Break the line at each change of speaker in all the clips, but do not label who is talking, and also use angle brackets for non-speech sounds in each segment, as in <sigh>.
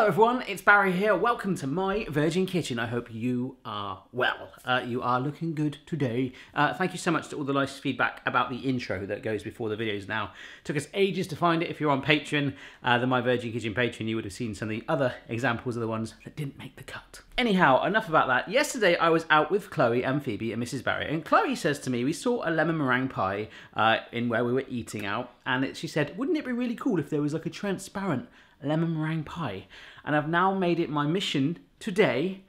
Hello everyone, it's Barry here. Welcome to my Virgin Kitchen. I hope you are well. Uh, you are looking good today. Uh, thank you so much to all the nice feedback about the intro that goes before the videos now. Took us ages to find it. If you're on Patreon, uh, the My Virgin Kitchen Patreon, you would have seen some of the other examples of the ones that didn't make the cut. Anyhow, enough about that. Yesterday I was out with Chloe and Phoebe and Mrs. Barry, and Chloe says to me, we saw a lemon meringue pie uh, in where we were eating out, and it, she said, wouldn't it be really cool if there was like a transparent lemon meringue pie. And I've now made it my mission today,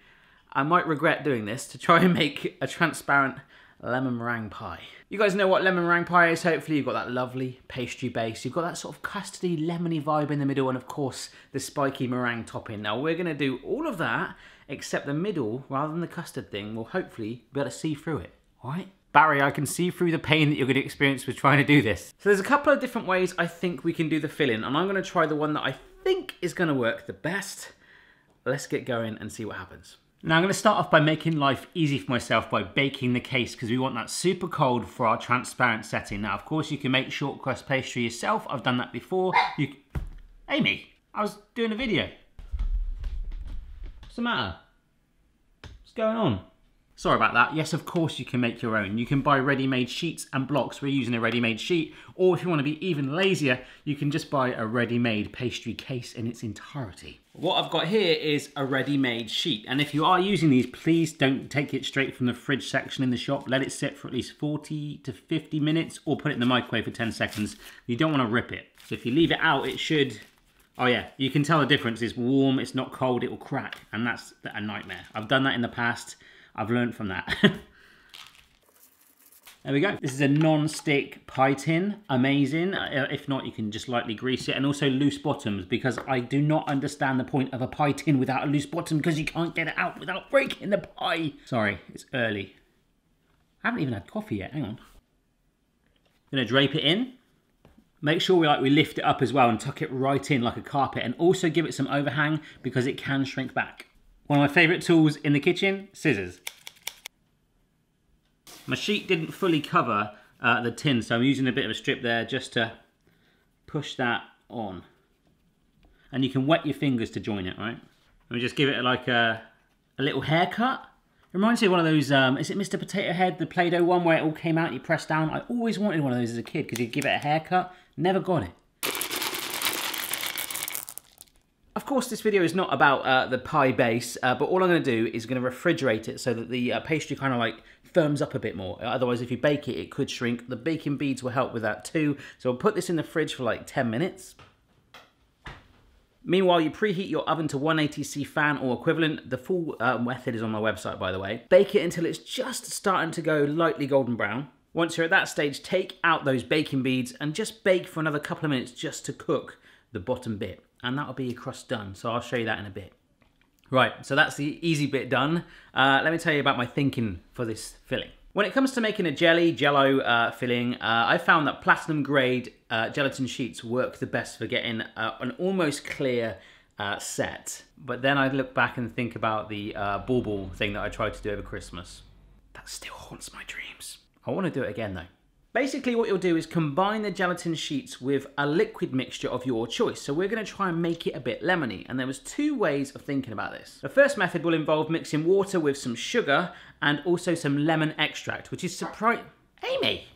I might regret doing this, to try and make a transparent lemon meringue pie. You guys know what lemon meringue pie is, hopefully you've got that lovely pastry base, you've got that sort of custardy, lemony vibe in the middle, and of course the spiky meringue topping. Now we're gonna do all of that, except the middle, rather than the custard thing, will hopefully be able to see through it, all right? Barry, I can see through the pain that you're going to experience with trying to do this. So there's a couple of different ways I think we can do the filling, and I'm going to try the one that I think is going to work the best. Let's get going and see what happens. Now I'm going to start off by making life easy for myself by baking the case because we want that super cold for our transparent setting. Now of course you can make short crust pastry yourself. I've done that before. You, Amy, I was doing a video. What's the matter? What's going on? Sorry about that. Yes, of course you can make your own. You can buy ready-made sheets and blocks. We're using a ready-made sheet. Or if you want to be even lazier, you can just buy a ready-made pastry case in its entirety. What I've got here is a ready-made sheet. And if you are using these, please don't take it straight from the fridge section in the shop. Let it sit for at least 40 to 50 minutes or put it in the microwave for 10 seconds. You don't want to rip it. So if you leave it out, it should Oh yeah, you can tell the difference. It's warm, it's not cold, it will crack. And that's a nightmare. I've done that in the past. I've learned from that. <laughs> there we go. This is a non-stick pie tin. Amazing. Uh, if not, you can just lightly grease it. And also loose bottoms, because I do not understand the point of a pie tin without a loose bottom, because you can't get it out without breaking the pie. Sorry, it's early. I haven't even had coffee yet. Hang on. Gonna drape it in. Make sure we like we lift it up as well and tuck it right in like a carpet and also give it some overhang because it can shrink back. One of my favourite tools in the kitchen, scissors. My sheet didn't fully cover uh, the tin, so I'm using a bit of a strip there just to push that on. And you can wet your fingers to join it, right? Let me just give it like a, a little haircut. It reminds me of one of those, um, is it Mr. Potato Head, the Play-Doh one where it all came out, you press down? I always wanted one of those as a kid because you'd give it a haircut. Never got it. Of course, this video is not about uh, the pie base, uh, but all I'm going to do is going to refrigerate it so that the uh, pastry kind of like firms up a bit more. Otherwise, if you bake it, it could shrink. The baking beads will help with that too. So I'll put this in the fridge for like 10 minutes. Meanwhile, you preheat your oven to 180C fan or equivalent. The full uh, method is on my website, by the way. Bake it until it's just starting to go lightly golden brown. Once you're at that stage, take out those baking beads and just bake for another couple of minutes just to cook the bottom bit and that'll be your crust done. So I'll show you that in a bit. Right, so that's the easy bit done. Uh, let me tell you about my thinking for this filling. When it comes to making a jelly, jello uh, filling, uh, I found that platinum grade uh, gelatin sheets work the best for getting uh, an almost clear uh, set. But then I look back and think about the bauble thing that I tried to do over Christmas. That still haunts my dreams. I want to do it again though. Basically what you'll do is combine the gelatin sheets with a liquid mixture of your choice. So we're gonna try and make it a bit lemony. And there was two ways of thinking about this. The first method will involve mixing water with some sugar and also some lemon extract, which is surprise. Amy,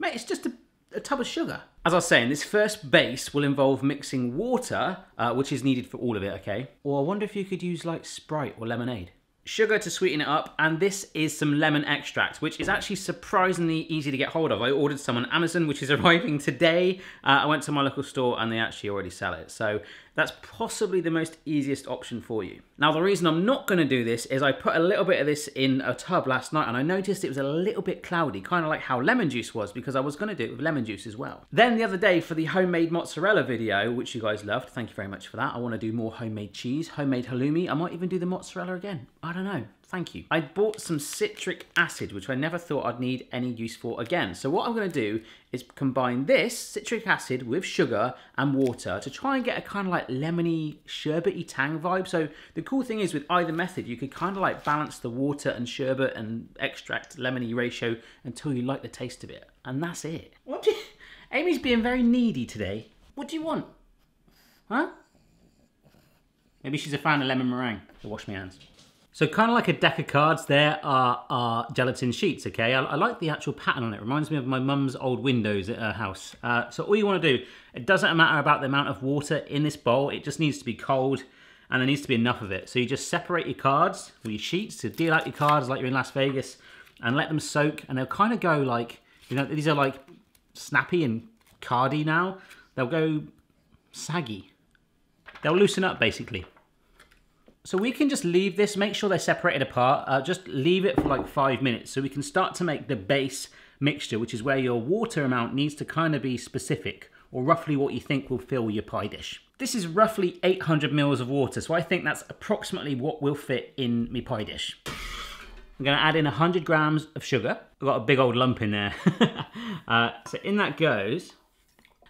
mate, it's just a, a, tub of sugar. As I was saying, this first base will involve mixing water, uh, which is needed for all of it, okay? Or I wonder if you could use like Sprite or lemonade sugar to sweeten it up, and this is some lemon extract, which is actually surprisingly easy to get hold of. I ordered some on Amazon, which is <laughs> arriving today. Uh, I went to my local store and they actually already sell it. So that's possibly the most easiest option for you. Now, the reason I'm not gonna do this is I put a little bit of this in a tub last night and I noticed it was a little bit cloudy, kind of like how lemon juice was because I was gonna do it with lemon juice as well. Then the other day for the homemade mozzarella video, which you guys loved, thank you very much for that. I wanna do more homemade cheese, homemade halloumi. I might even do the mozzarella again. I don't know. Thank you. I bought some citric acid, which I never thought I'd need any use for again. So what I'm going to do is combine this citric acid with sugar and water to try and get a kind of like lemony, sherbety tang vibe. So the cool thing is with either method, you could kind of like balance the water and sherbet and extract lemony ratio until you like the taste of it. And that's it. What do you... <laughs> Amy's being very needy today. What do you want? Huh? Maybe she's a fan of lemon meringue. So wash my hands. So kind of like a deck of cards, there are gelatin sheets, okay? I, I like the actual pattern on it. Reminds me of my mum's old windows at her house. Uh, so all you want to do, it doesn't matter about the amount of water in this bowl. It just needs to be cold and there needs to be enough of it. So you just separate your cards with your sheets to deal out your cards like you're in Las Vegas and let them soak and they'll kind of go like, you know, these are like snappy and cardy now. They'll go saggy. They'll loosen up basically. So we can just leave this, make sure they're separated apart, uh, just leave it for like five minutes so we can start to make the base mixture, which is where your water amount needs to kind of be specific or roughly what you think will fill your pie dish. This is roughly 800 mils of water, so I think that's approximately what will fit in my pie dish. I'm gonna add in 100 grams of sugar. I've got a big old lump in there. <laughs> uh, so in that goes.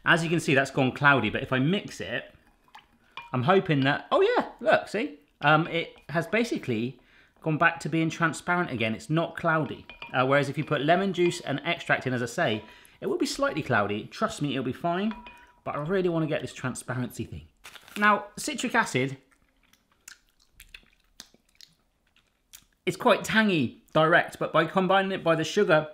As you can see, that's gone cloudy, but if I mix it, I'm hoping that, oh yeah, look, see? Um, it has basically gone back to being transparent again. It's not cloudy. Uh, whereas if you put lemon juice and extract in, as I say, it will be slightly cloudy. Trust me, it'll be fine. But I really want to get this transparency thing. Now, citric acid it's quite tangy direct, but by combining it by the sugar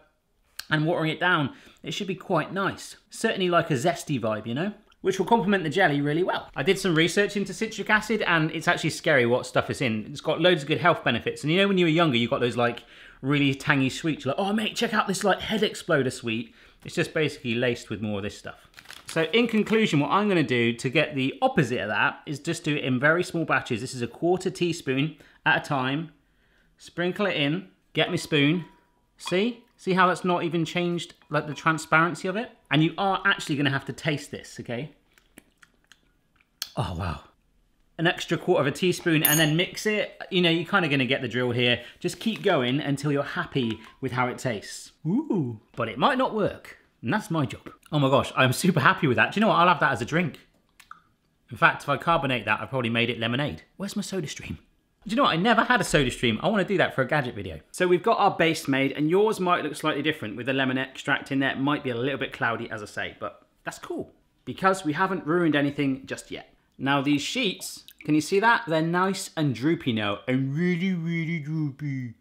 and watering it down, it should be quite nice. Certainly like a zesty vibe, you know? Which will complement the jelly really well. I did some research into citric acid and it's actually scary what stuff is in. It's got loads of good health benefits. And you know when you were younger, you got those like really tangy sweets. You're like, oh mate, check out this like head exploder sweet. It's just basically laced with more of this stuff. So in conclusion, what I'm gonna do to get the opposite of that is just do it in very small batches. This is a quarter teaspoon at a time. Sprinkle it in, get my spoon. See? See how that's not even changed like the transparency of it? And you are actually gonna have to taste this, okay? Oh, wow. An extra quarter of a teaspoon and then mix it. You know, you're kind of gonna get the drill here. Just keep going until you're happy with how it tastes. Ooh. But it might not work. And that's my job. Oh my gosh, I'm super happy with that. Do you know what? I'll have that as a drink. In fact, if I carbonate that, I've probably made it lemonade. Where's my soda stream? Do you know what? I never had a soda stream. I want to do that for a gadget video. So we've got our base made and yours might look slightly different with the lemon extract in there. It might be a little bit cloudy as I say, but that's cool because we haven't ruined anything just yet. Now these sheets, can you see that? They're nice and droopy now and really, really droopy.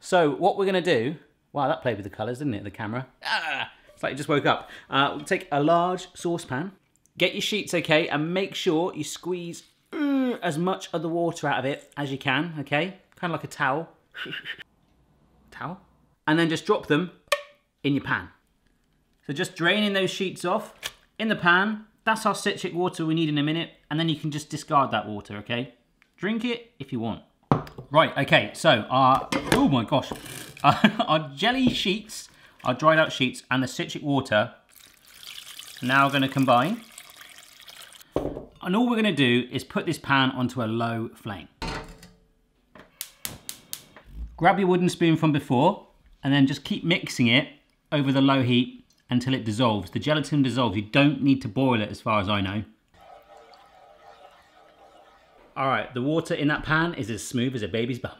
So what we're gonna do, wow, that played with the colors, didn't it, the camera? Ah, it's like you just woke up. Uh, we'll take a large saucepan, get your sheets okay, and make sure you squeeze Mm, as much of the water out of it as you can, okay? Kind of like a towel. <laughs> towel? And then just drop them in your pan. So just draining those sheets off in the pan. That's our citric water we need in a minute. And then you can just discard that water, okay? Drink it if you want. Right, okay, so our, oh my gosh. <laughs> our jelly sheets, our dried out sheets and the citric water now to combine. And all we're gonna do is put this pan onto a low flame. Grab your wooden spoon from before and then just keep mixing it over the low heat until it dissolves. The gelatin dissolves. You don't need to boil it as far as I know. All right, the water in that pan is as smooth as a baby's bum.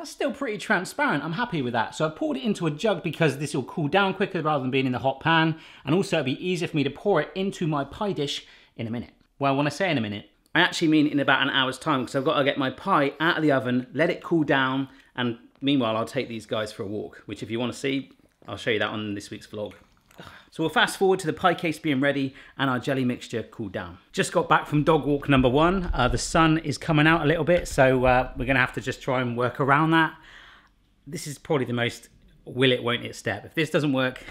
That's still pretty transparent. I'm happy with that. So I poured it into a jug because this will cool down quicker rather than being in the hot pan. And also it'll be easier for me to pour it into my pie dish in a minute. Well, when I say in a minute, I actually mean in about an hour's time because I've got to get my pie out of the oven, let it cool down, and meanwhile I'll take these guys for a walk, which if you want to see, I'll show you that on this week's vlog. So we'll fast forward to the pie case being ready and our jelly mixture cooled down. Just got back from dog walk number one. Uh, the sun is coming out a little bit, so uh, we're gonna have to just try and work around that. This is probably the most will it, won't it step. If this doesn't work,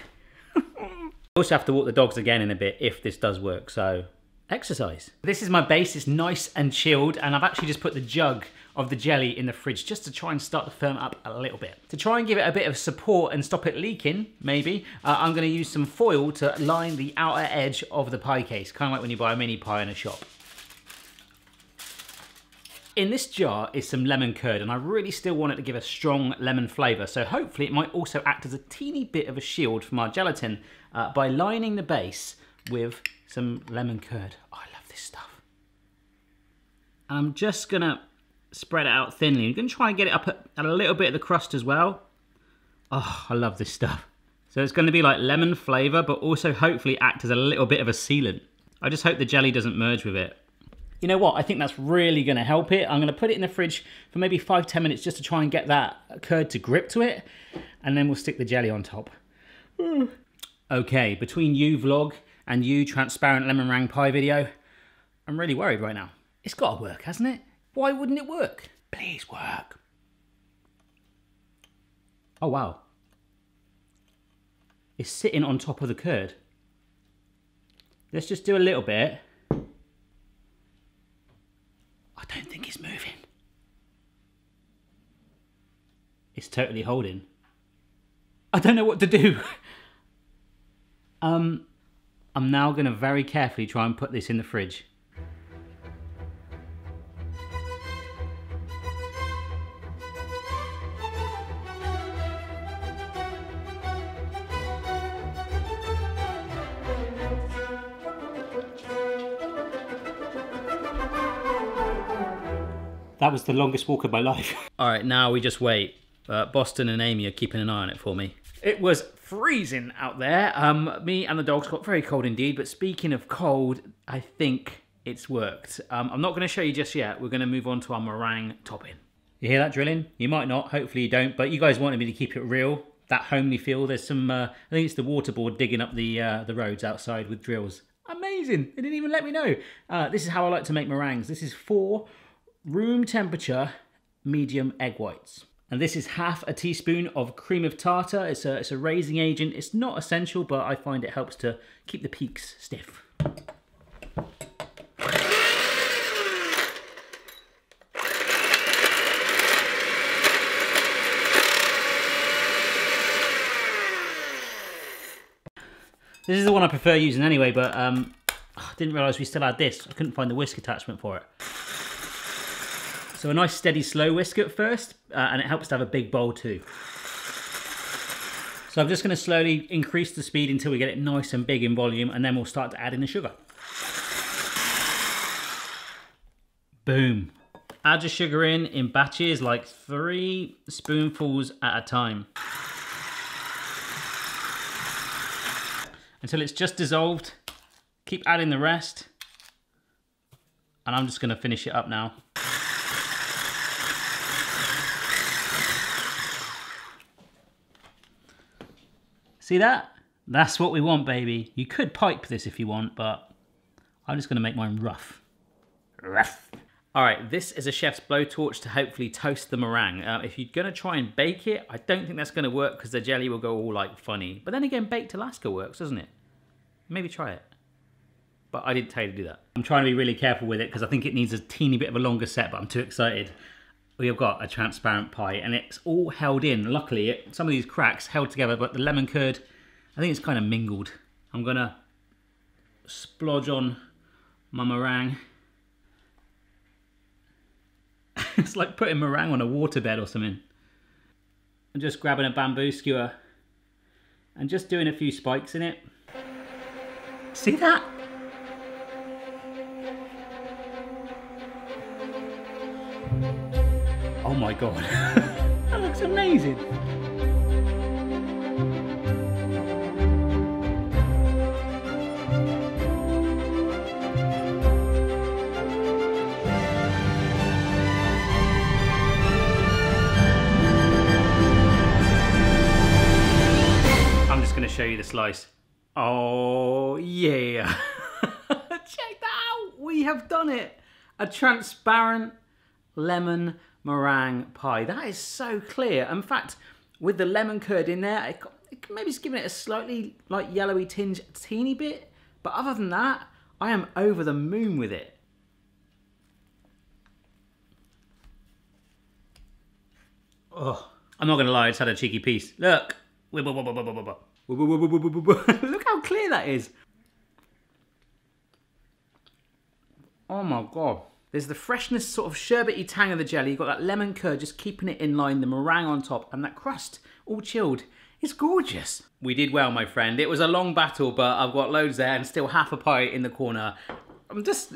<laughs> also have to walk the dogs again in a bit if this does work, so exercise. This is my base, it's nice and chilled, and I've actually just put the jug of the jelly in the fridge just to try and start to firm up a little bit. To try and give it a bit of support and stop it leaking, maybe, uh, I'm gonna use some foil to line the outer edge of the pie case, kind of like when you buy a mini pie in a shop. In this jar is some lemon curd and I really still want it to give a strong lemon flavour so hopefully it might also act as a teeny bit of a shield for our gelatin uh, by lining the base with some lemon curd. Oh, I love this stuff. I'm just gonna spread it out thinly. I'm gonna try and get it up at, a little bit of the crust as well. Oh, I love this stuff. So it's gonna be like lemon flavour, but also hopefully act as a little bit of a sealant. I just hope the jelly doesn't merge with it. You know what? I think that's really going to help it. I'm going to put it in the fridge for maybe five, ten minutes just to try and get that curd to grip to it. And then we'll stick the jelly on top. <sighs> okay, between you vlog and you transparent lemon meringue pie video, I'm really worried right now. It's got to work, hasn't it? Why wouldn't it work? Please work. Oh, wow. It's sitting on top of the curd. Let's just do a little bit. I don't think it's moving. It's totally holding. I don't know what to do. <laughs> um, I'm now going to very carefully try and put this in the fridge. That was the longest walk of my life. <laughs> All right, now we just wait. Uh, Boston and Amy are keeping an eye on it for me. It was freezing out there. Um, me and the dogs got very cold indeed. But speaking of cold, I think it's worked. Um, I'm not going to show you just yet. We're going to move on to our meringue topping. You hear that drilling? You might not. Hopefully you don't. But you guys wanted me to keep it real. That homely feel. There's some. Uh, I think it's the waterboard digging up the uh, the roads outside with drills. Amazing. They didn't even let me know. Uh, this is how I like to make meringues. This is four room temperature medium egg whites. And this is half a teaspoon of cream of tartar. It's a, it's a raising agent. It's not essential, but I find it helps to keep the peaks stiff. This is the one I prefer using anyway, but um, I didn't realise we still had this. I couldn't find the whisk attachment for it. So a nice steady slow whisk at first, uh, and it helps to have a big bowl too. So I'm just going to slowly increase the speed until we get it nice and big in volume, and then we'll start to add in the sugar. Boom. Add your sugar in in batches, like three spoonfuls at a time. Until it's just dissolved. Keep adding the rest. And I'm just going to finish it up now. See that? That's what we want, baby. You could pipe this if you want, but I'm just going to make mine rough. Rough. All right, this is a chef's blowtorch to hopefully toast the meringue. Uh, if you're going to try and bake it, I don't think that's going to work because the jelly will go all like funny. But then again, baked Alaska works, doesn't it? Maybe try it. But I didn't tell you to do that. I'm trying to be really careful with it because I think it needs a teeny bit of a longer set, but I'm too excited. We have got a transparent pie and it's all held in. Luckily, it, some of these cracks held together, but the lemon curd, I think it's kind of mingled. I'm gonna splodge on my meringue. <laughs> it's like putting meringue on a waterbed or something. I'm just grabbing a bamboo skewer and just doing a few spikes in it. See that? My god, <laughs> that looks amazing. I'm just going to show you the slice. Oh yeah. <laughs> Check that out. We have done it. A transparent lemon meringue pie. That is so clear. In fact, with the lemon curd in there, it, it maybe it's giving it a slightly like yellowy tinge, a teeny bit. But other than that, I am over the moon with it. Oh, I'm not gonna lie, it's had a cheeky piece. Look. Look how clear that is. Oh my god. There's the freshness, sort of sherbety tang of the jelly. You've got that lemon curd just keeping it in line, the meringue on top, and that crust all chilled. It's gorgeous. We did well, my friend. It was a long battle, but I've got loads there and still half a pie in the corner. I'm just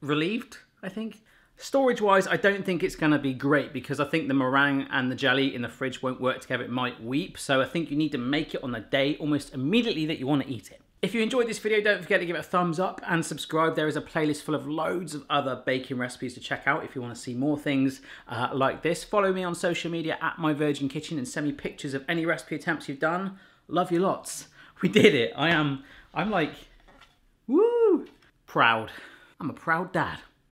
relieved, I think. Storage wise, I don't think it's going to be great because I think the meringue and the jelly in the fridge won't work together. It might weep. So I think you need to make it on the day almost immediately that you want to eat it. If you enjoyed this video, don't forget to give it a thumbs up and subscribe. There is a playlist full of loads of other baking recipes to check out if you want to see more things uh, like this. Follow me on social media at My Virgin Kitchen and send me pictures of any recipe attempts you've done. Love you lots. We did it. I am, I'm like, woo, proud. I'm a proud dad.